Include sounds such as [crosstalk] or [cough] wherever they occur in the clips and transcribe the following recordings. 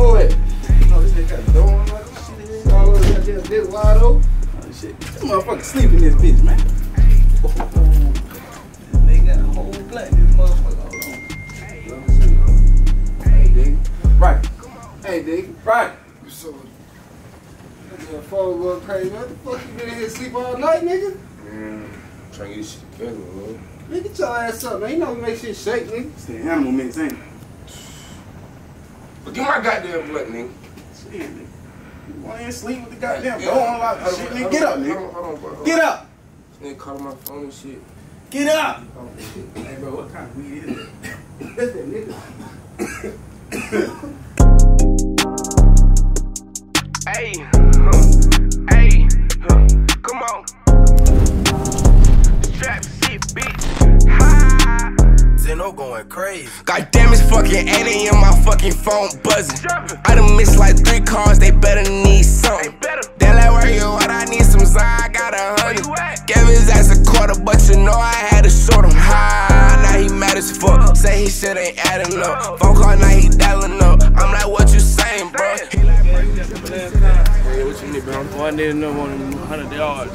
for it. Know, this got shit. Motherfucker sleeping in this bitch, man. Oh, got a whole black this motherfucker. Hey, nigga. Right. Hey, nigga. Right. So, that phone going crazy. What the fuck you been in here sleep all night, nigga? Mm, trying to get shit together, bro. Nigga, get your ass up, man. You know we make shit shake, nigga. It's the animal mix, ain't it? But get my goddamn blood, nigga. Shit, nigga. You want to sleep with the goddamn Yeah, door on lock hold shit, nigga. hold Get on, up, hold nigga. on, hold on, bro. Get up. Nigga calling my phone and shit. Get up. Hey, bro, what kind of weed is it? [coughs] That's that nigga. [coughs] Hey, Xeno going crazy. God damn, it's fucking 8 a.m. My fucking phone buzzing. I done missed like three cars, they better need something. They like where you at? I need some Zine, I got a hundred. Gave his ass a quarter, but you know I had to short him high. Now he mad as fuck. Say he shit ain't adding up. Phone call, now he dialing up. I'm like, what you saying, bro? He like, bro, you just Hey, what you need, bro? Boy, I need another one 100 yards.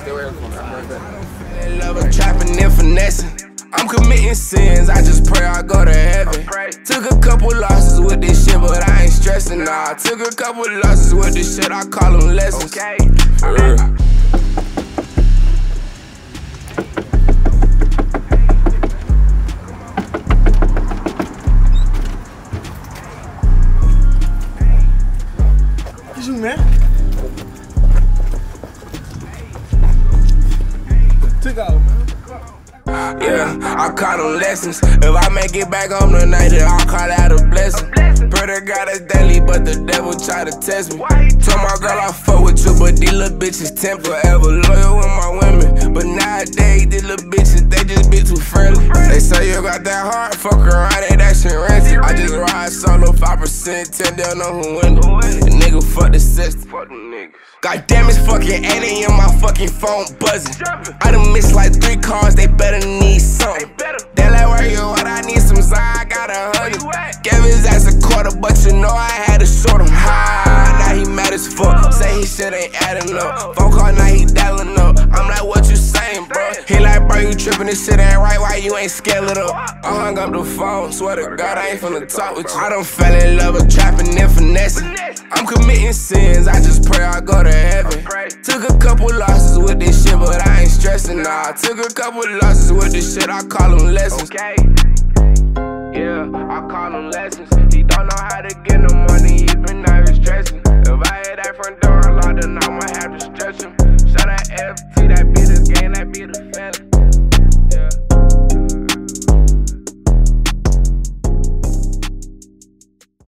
Stay away from me. I'm right back. They love her trapping and finessing. I'm committing sins, I just pray I go to heaven. Took a couple losses with this shit, but I ain't stressing. Nah, I took a couple losses with this shit, I call them lessons. Okay. For real. What you, man? Took out, man. Yeah, I call them lessons. If I make it back home tonight, then I'll call that a blessing. Pray to God it's daily, but the devil try to test me. Told my girl I fuck with you, but these little bitches tempt forever loyal with my women. But nowadays, these little bitches, they just be too friendly. They say you got that heart, fuck around, I just ride solo, 5%, 10, down know who win. The nigga fuck the system. Fuck them niggas. God damn, it's fucking 8 a.m. My fucking phone buzzing. I done missed like three cars, they better need something. They like where you at? I need some Zine, I got a hundred. Gave his ass a quarter, but you know I had to short him high. Now he mad as fuck. Shit ain't adding up. Phone call, now he dialing up. I'm like, what you saying, bro? He like, bro, you tripping, this shit ain't right. Why you ain't scale it up? I hung up the phone, swear to God, I ain't finna talk with you. I done fell in love with trapping and finessing. I'm committing sins, I just pray I go to heaven. Took a couple losses with this shit, but I ain't stressing. Nah, I took a couple losses with this shit, I call them lessons. Yeah, I call them lessons. He don't know how to get no money, he been